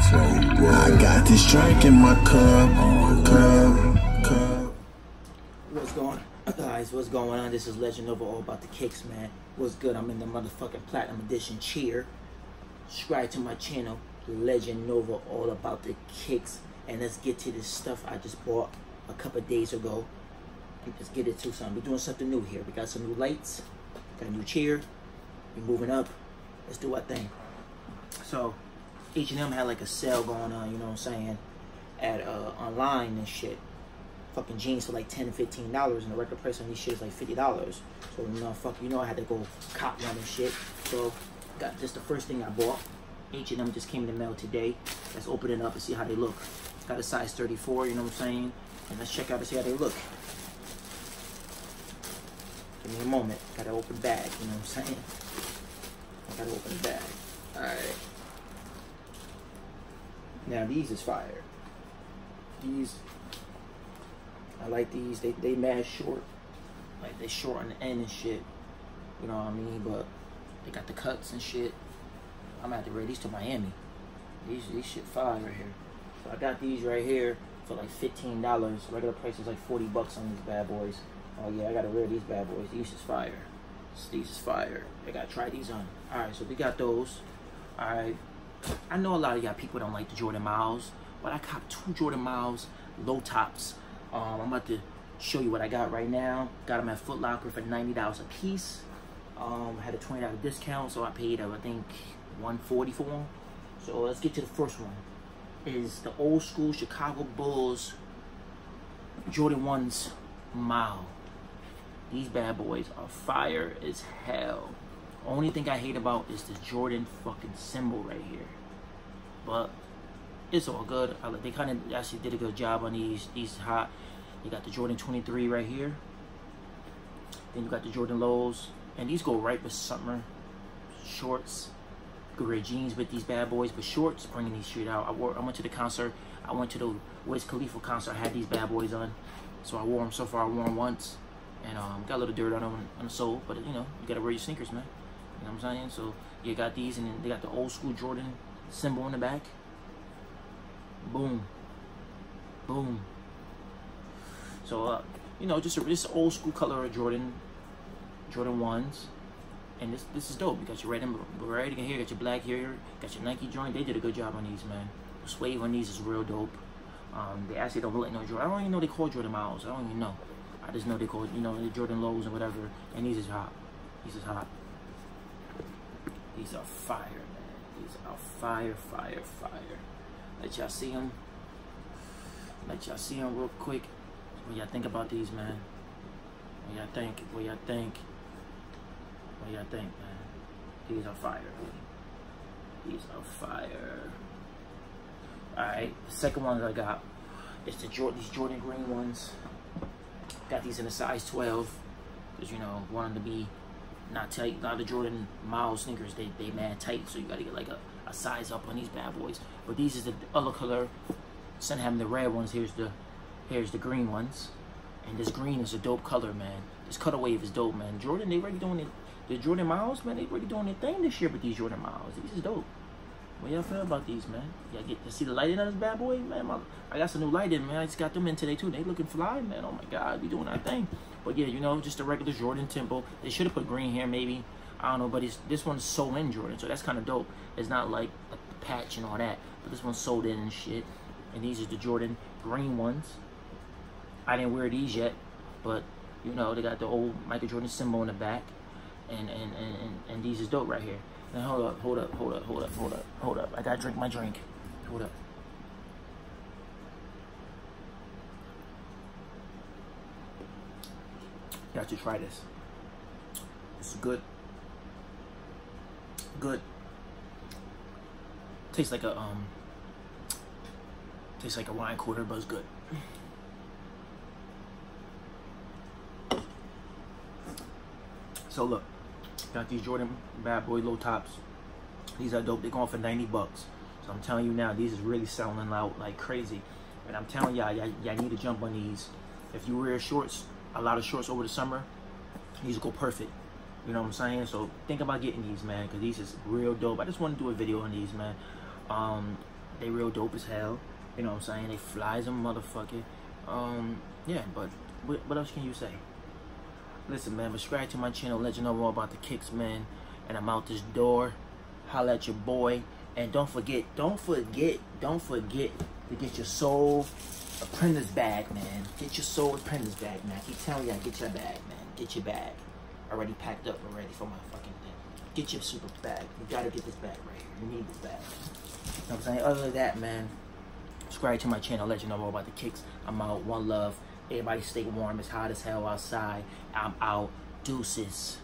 I got this drink in my cup, cup, cup. What's going on, guys? What's going on? This is Legend Nova all about the kicks, man. What's good? I'm in the motherfucking platinum edition cheer. Subscribe to my channel, Legend Nova, all about the kicks. And let's get to this stuff I just bought a couple days ago. Let's get it to something. We're doing something new here. We got some new lights, got a new chair. We're moving up. Let's do our thing. So, H&M had like a sale going on, you know what I'm saying, at uh, online and shit. Fucking jeans for like 10 $15 and the record price on these shit is like $50. So, you know, fuck, you know I had to go cop one and shit. So, got just the first thing I bought. H&M just came in the mail today. Let's open it up and see how they look. Got a size 34, you know what I'm saying? And let's check out and see how they look. Give me a moment. Gotta open bag, you know what I'm saying? I gotta open the bag. Alright. Now these is fire. These I like these. They they mad short. Like they short on the end and shit. You know what I mean? But they got the cuts and shit. I'm gonna have to these to Miami. These these shit fire right here. So I got these right here for like fifteen dollars. Regular price is like forty bucks on these bad boys. Oh yeah, I gotta wear these bad boys. These is fire. These is fire. I gotta try these on. Alright, so we got those. Alright. I know a lot of y'all people don't like the Jordan Miles, but I copped two Jordan Miles low tops. Um, I'm about to show you what I got right now. Got them at Foot Locker for $90 a piece. Um, had a $20 discount, so I paid, uh, I think, 140 for them. So let's get to the first one. Is the old school Chicago Bulls Jordan 1's Mile. These bad boys are fire as hell. Only thing I hate about is the Jordan fucking symbol right here. But it's all good. I, they kind of actually did a good job on these. These hot. You got the Jordan 23 right here. Then you got the Jordan lows. And these go right with summer. Shorts. Gray jeans with these bad boys. But shorts, bringing these shit out. I wore. I went to the concert. I went to the Wiz Khalifa concert. I had these bad boys on. So I wore them so far. I wore them once. And um, got a little dirt on them on the sole. But, you know, you got to wear your sneakers, man. You know what I'm saying? So you got these, and then they got the old school Jordan symbol in the back. Boom. Boom. So, uh, you know, just a, this old school color of Jordan, Jordan 1s. And this this is dope. Because You got your red and red here, got your black here, got your Nike joint. They did a good job on these, man. The suede on these is real dope. Um, they actually don't let no Jordan. I don't even know they call Jordan Miles. I don't even know. I just know they call, you know, the Jordan Lows and whatever. And these is hot. These is hot. These are fire, man. These are fire, fire, fire. Let y'all see them. Let y'all see them real quick. What y'all think about these, man? What y'all think? What y'all think? What y'all think, man? These are fire. These are fire. Alright, second one that I got is the Jordan, these Jordan green ones. Got these in a size 12. Because, you know, wanted to be not tight. Not the Jordan Miles sneakers, they they mad tight, so you gotta get like a, a size up on these bad boys. But these is the other color. Instead of having the red ones, here's the here's the green ones. And this green is a dope color, man. This cutaway is dope, man. Jordan, they really doing it. The Jordan Miles, man, they really doing their thing this year with these Jordan Miles. These is dope. What y'all feel about these, man? Y'all get to see the lighting on this bad boy, man. My, I got some new lighting, man. I just got them in today too. They looking fly, man. Oh my god, we doing our thing. But yeah, you know, just a regular Jordan temple. They should have put green here, maybe. I don't know, but this one's sold in Jordan, so that's kind of dope. It's not like a patch and all that, but this one's sold in and shit. And these are the Jordan green ones. I didn't wear these yet, but you know, they got the old Michael Jordan symbol in the back. And and, and, and, and these is dope right here. Now hold up, hold up, hold up, hold up, hold up, hold up. I gotta drink my drink. Hold up. You have to try this. It's good. Good. Tastes like a um tastes like a wine quarter, but it's good. So look, got these Jordan bad boy low tops. These are dope. They're going for 90 bucks. So I'm telling you now, these is really selling out like crazy. And I'm telling y'all, y'all need to jump on these. If you wear shorts, a lot of shorts over the summer, these go perfect. You know what I'm saying? So think about getting these, man, because these is real dope. I just want to do a video on these, man. Um, They real dope as hell. You know what I'm saying? They fly as a motherfucker. Um, yeah, but what else can you say? Listen, man, subscribe to my channel, let you know more about the kicks, man. And I'm out this door. Holla at your boy. And don't forget, don't forget, don't forget to get your soul apprentice bag, man. Get your soul apprentice bag, man. I keep telling y'all, get your bag, man. Get your bag. Already packed up already for my fucking thing. Get your super bag. You gotta get this bag right here. You need this bag. You know what I'm saying? Other than that, man, subscribe to my channel, let you know more about the kicks. I'm out. One love. Everybody stay warm. It's hot as hell outside. I'm out. Deuces.